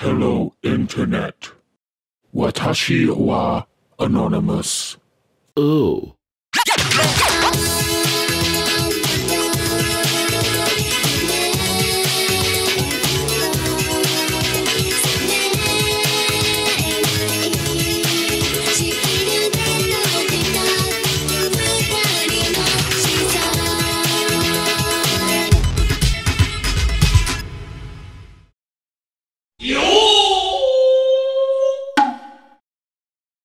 Hello, Internet. Watashi wa Anonymous. Oh.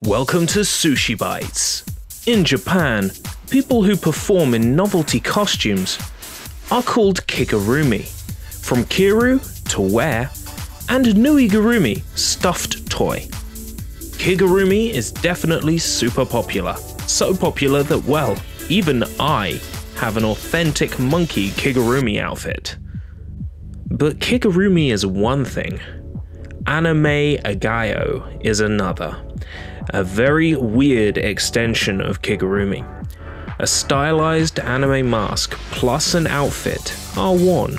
Welcome to Sushi Bites. In Japan, people who perform in novelty costumes are called kigurumi, from kiru to wear, and nuigurumi, stuffed toy. Kigurumi is definitely super popular, so popular that, well, even I have an authentic monkey kigurumi outfit. But kigurumi is one thing, animegao is another a very weird extension of Kigurumi. A stylized anime mask plus an outfit are worn,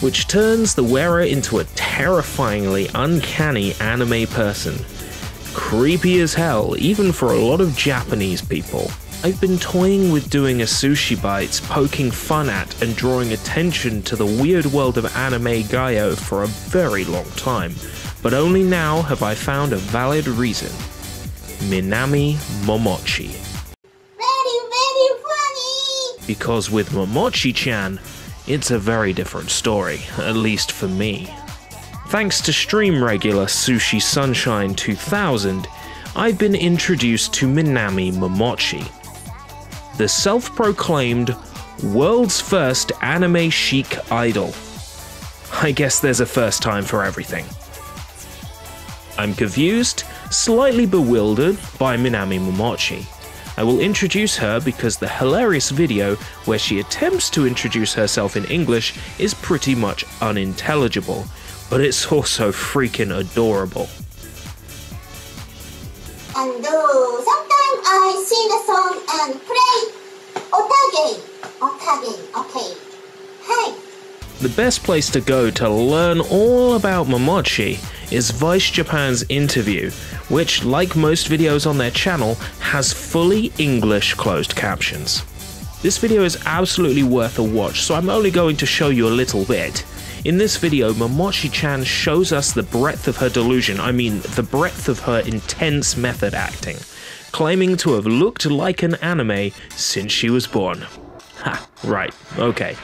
which turns the wearer into a terrifyingly uncanny anime person. Creepy as hell, even for a lot of Japanese people. I've been toying with doing a sushi bites, poking fun at and drawing attention to the weird world of animegao for a very long time, but only now have I found a valid reason Minami Momochi. Very, very funny! Because with Momochi chan, it's a very different story, at least for me. Thanks to stream regular Sushi Sunshine 2000, I've been introduced to Minami Momochi, the self proclaimed world's first anime chic idol. I guess there's a first time for everything. I'm confused, slightly bewildered by Minami Momochi. I will introduce her because the hilarious video where she attempts to introduce herself in English is pretty much unintelligible, but it's also freaking adorable. And uh, sometimes I sing a song and play otage. Otage, okay. Hey, The best place to go to learn all about Momochi is Vice Japan's interview, which, like most videos on their channel, has fully English closed captions. This video is absolutely worth a watch, so I'm only going to show you a little bit. In this video, Momochi-chan shows us the breadth of her delusion, I mean, the breadth of her intense method acting, claiming to have looked like an anime since she was born. Ha, right, okay.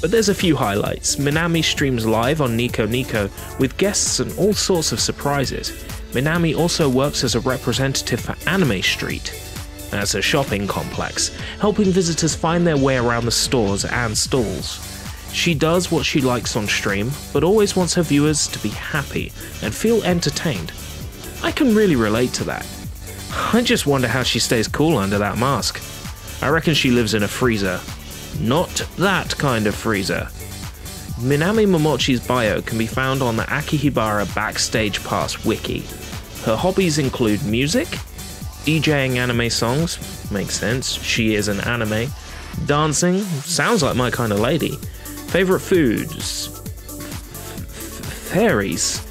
But there's a few highlights. Minami streams live on Nico Nico with guests and all sorts of surprises. Minami also works as a representative for Anime Street. as a shopping complex, helping visitors find their way around the stores and stalls. She does what she likes on stream, but always wants her viewers to be happy and feel entertained. I can really relate to that. I just wonder how she stays cool under that mask. I reckon she lives in a freezer. Not that kind of freezer. Minami Momochi's bio can be found on the Akihabara Backstage Pass wiki. Her hobbies include music, DJing anime songs, makes sense, she is an anime, dancing, sounds like my kind of lady, favorite foods, fairies.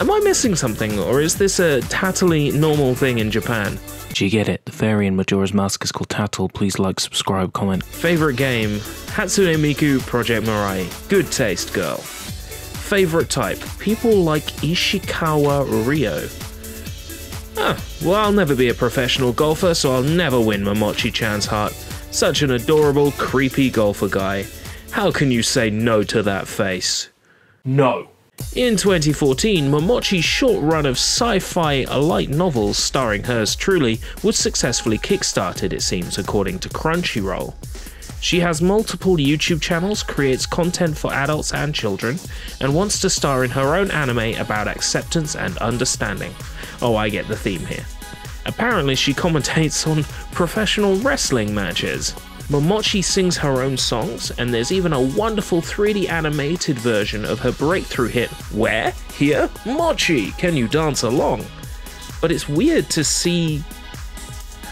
Am I missing something, or is this a tattly normal thing in Japan? Do you get it? The fairy in Majora's Mask is called Tatl. Please like, subscribe, comment. Favorite game? Hatsune Miku Project Mirai. Good taste, girl. Favorite type? People like Ishikawa Ryo. Ah, well, I'll never be a professional golfer, so I'll never win Momochi Chan's heart. Such an adorable, creepy golfer guy. How can you say no to that face? No. In 2014, Momochi's short run of sci fi light novels starring hers truly was successfully kickstarted, it seems, according to Crunchyroll. She has multiple YouTube channels, creates content for adults and children, and wants to star in her own anime about acceptance and understanding. Oh, I get the theme here. Apparently, she commentates on professional wrestling matches. Momochi sings her own songs, and there's even a wonderful 3D animated version of her breakthrough hit, Where? Here? Mochi! Can you dance along? But it's weird to see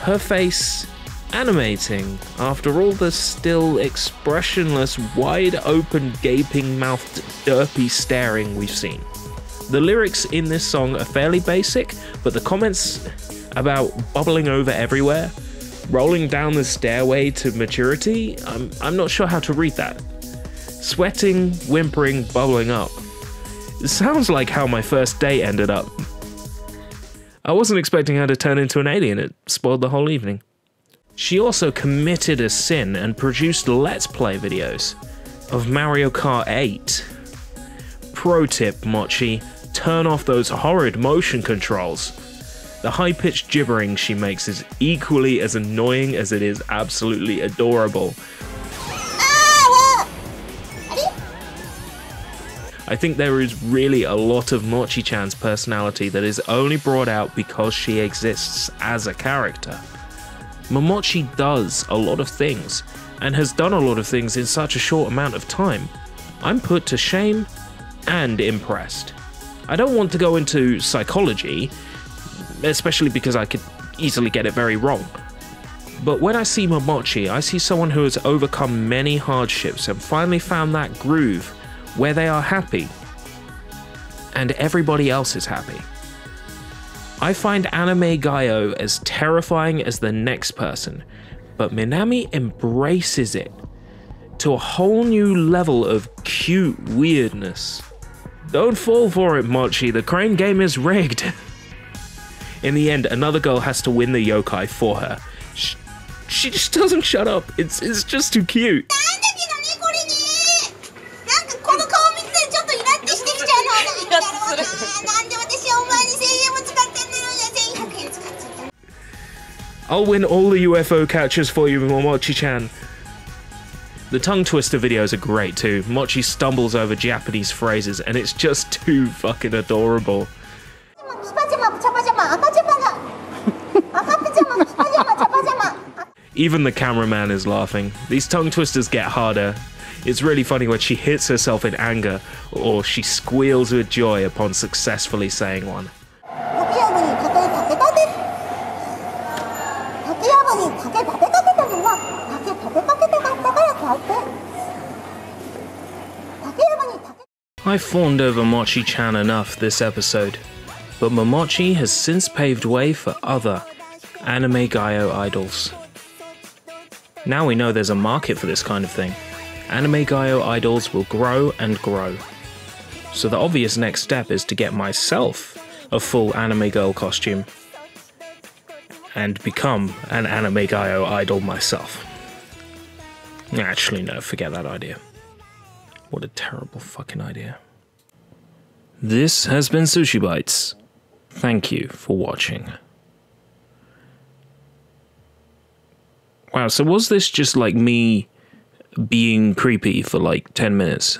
her face animating after all the still expressionless, wide open, gaping mouthed, derpy staring we've seen. The lyrics in this song are fairly basic, but the comments about bubbling over everywhere, rolling down the stairway to maturity, I'm, I'm not sure how to read that. Sweating, whimpering, bubbling up. It sounds like how my first date ended up. I wasn't expecting her to turn into an alien, it spoiled the whole evening. She also committed a sin and produced Let's Play videos of Mario Kart 8. Pro tip, Mochi turn off those horrid motion controls. The high pitched gibbering she makes is equally as annoying as it is absolutely adorable. I think there is really a lot of Mochi Chan's personality that is only brought out because she exists as a character. Momochi does a lot of things, and has done a lot of things in such a short amount of time. I'm put to shame and impressed. I don't want to go into psychology, especially because I could easily get it very wrong. But when I see Momochi, I see someone who has overcome many hardships and finally found that groove where they are happy and everybody else is happy. I find Animegao as terrifying as the next person, but Minami embraces it to a whole new level of cute weirdness. Don't fall for it, Mochi, the crane game is rigged. In the end, another girl has to win the yokai for her. She, she just doesn't shut up. It's, it's just too cute. I'll win all the UFO catches for you, Momochi-chan. The tongue twister videos are great too. Mochi stumbles over Japanese phrases and it's just too fucking adorable. Even the cameraman is laughing. These tongue twisters get harder. It's really funny when she hits herself in anger or she squeals with joy upon successfully saying one. I fawned over Mochi chan enough this episode, but Momochi has since paved way for other animegao idols. Now we know there's a market for this kind of thing. Animegao idols will grow and grow. So the obvious next step is to get myself a full anime girl costume and become an animegao idol myself. Actually, no, forget that idea. What a terrible fucking idea. This has been Sushi Bites. Thank you for watching. Wow, so was this just like me being creepy for like 10 minutes?